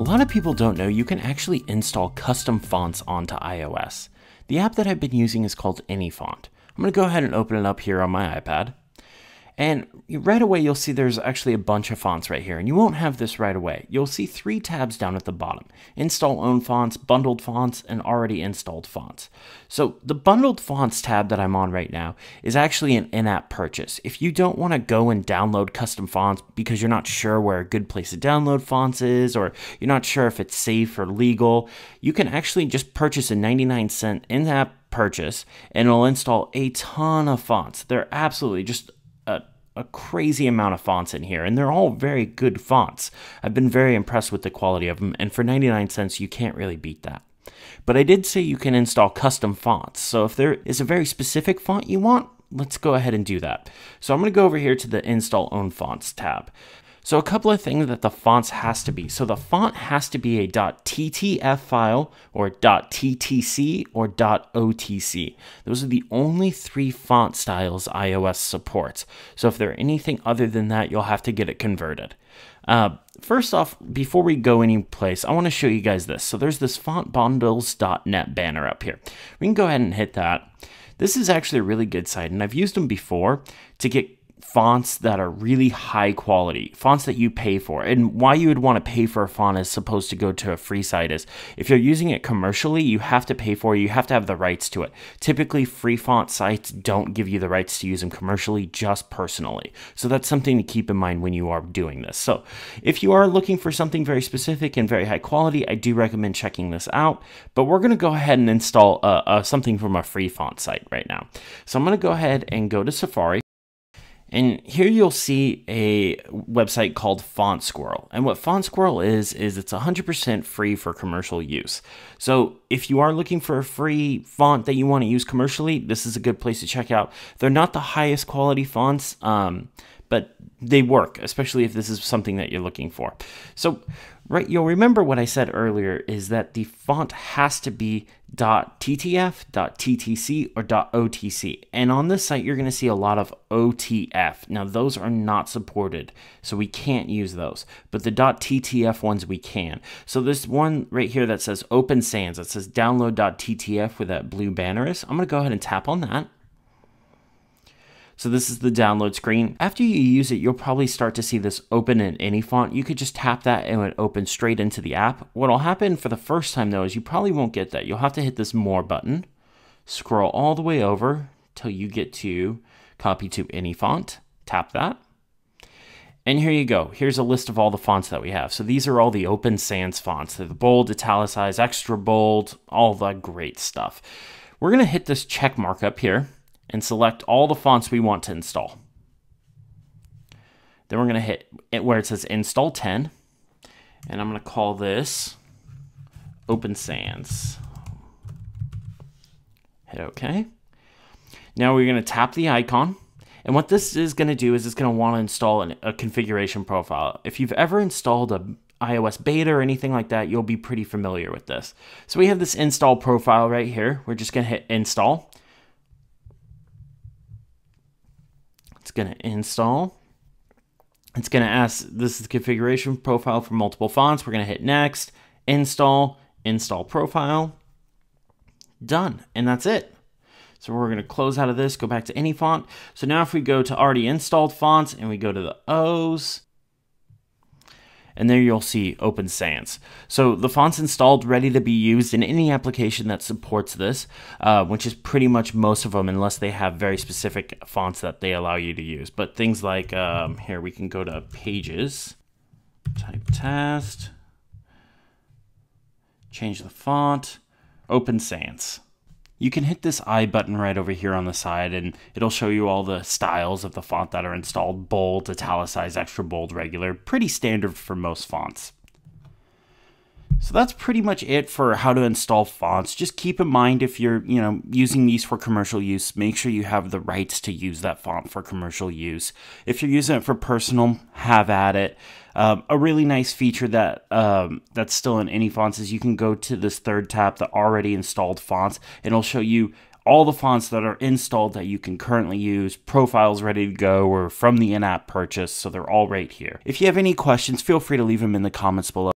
A lot of people don't know you can actually install custom fonts onto iOS. The app that I've been using is called AnyFont. I'm going to go ahead and open it up here on my iPad. And right away, you'll see there's actually a bunch of fonts right here, and you won't have this right away. You'll see three tabs down at the bottom, install own fonts, bundled fonts, and already installed fonts. So the bundled fonts tab that I'm on right now is actually an in-app purchase. If you don't want to go and download custom fonts because you're not sure where a good place to download fonts is, or you're not sure if it's safe or legal, you can actually just purchase a 99 cent in-app purchase and it'll install a ton of fonts. They're absolutely just a, crazy amount of fonts in here, and they're all very good fonts. I've been very impressed with the quality of them, and for 99 cents, you can't really beat that. But I did say you can install custom fonts, so if there is a very specific font you want, let's go ahead and do that. So I'm going to go over here to the Install Own Fonts tab. So a couple of things that the fonts has to be. So the font has to be a .ttf file or .ttc or .otc. Those are the only three font styles iOS supports. So if they're anything other than that, you'll have to get it converted. Uh, first off, before we go any place, I want to show you guys this. So there's this fontbundles.net banner up here. We can go ahead and hit that. This is actually a really good site, and I've used them before to get fonts that are really high quality, fonts that you pay for. And why you would want to pay for a font as supposed to go to a free site is if you're using it commercially, you have to pay for it, you have to have the rights to it. Typically, free font sites don't give you the rights to use them commercially, just personally. So that's something to keep in mind when you are doing this. So if you are looking for something very specific and very high quality, I do recommend checking this out. But we're going to go ahead and install uh, uh, something from a free font site right now. So I'm going to go ahead and go to Safari. And here you'll see a website called Font Squirrel. And what Font Squirrel is, is it's 100% free for commercial use. So if you are looking for a free font that you want to use commercially, this is a good place to check out. They're not the highest quality fonts, um, but they work, especially if this is something that you're looking for. So, right, you'll remember what I said earlier is that the font has to be .ttf, .ttc, or .otc. And on this site, you're going to see a lot of OTF. Now, those are not supported, so we can't use those. But the .ttf ones we can. So this one right here that says Open Sans, that says download.ttf with that blue banner is, I'm going to go ahead and tap on that. So this is the download screen. After you use it, you'll probably start to see this open in AnyFont. You could just tap that and it opens straight into the app. What'll happen for the first time though is you probably won't get that. You'll have to hit this more button, scroll all the way over till you get to copy to AnyFont. Tap that. And here you go. Here's a list of all the fonts that we have. So these are all the Open Sans fonts. They're the bold, italicized, extra bold, all the great stuff. We're going to hit this check mark up here and select all the fonts we want to install. Then we're going to hit it where it says install 10, and I'm going to call this Open Sans. Hit OK. Now we're going to tap the icon. And what this is going to do is it's going to want to install an, a configuration profile. If you've ever installed a iOS beta or anything like that, you'll be pretty familiar with this. So we have this install profile right here. We're just going to hit install. It's going to install. It's going to ask, this is the configuration profile for multiple fonts. We're going to hit next, install, install profile. Done. And that's it. So we're going to close out of this, go back to AnyFont. So now if we go to already installed fonts and we go to the O's, and there you'll see Open Sans. So the font's installed, ready to be used in any application that supports this, uh, which is pretty much most of them, unless they have very specific fonts that they allow you to use. But things like, um, here we can go to Pages, type test, change the font, Open Sans you can hit this I button right over here on the side and it'll show you all the styles of the font that are installed. Bold, italicized, extra bold, regular. Pretty standard for most fonts. So that's pretty much it for how to install fonts. Just keep in mind if you're, you know, using these for commercial use, make sure you have the rights to use that font for commercial use. If you're using it for personal, have at it. Um, a really nice feature that um, that's still in any fonts is you can go to this third tab, the already installed fonts, and it'll show you all the fonts that are installed that you can currently use, profiles ready to go, or from the in-app purchase, so they're all right here. If you have any questions, feel free to leave them in the comments below.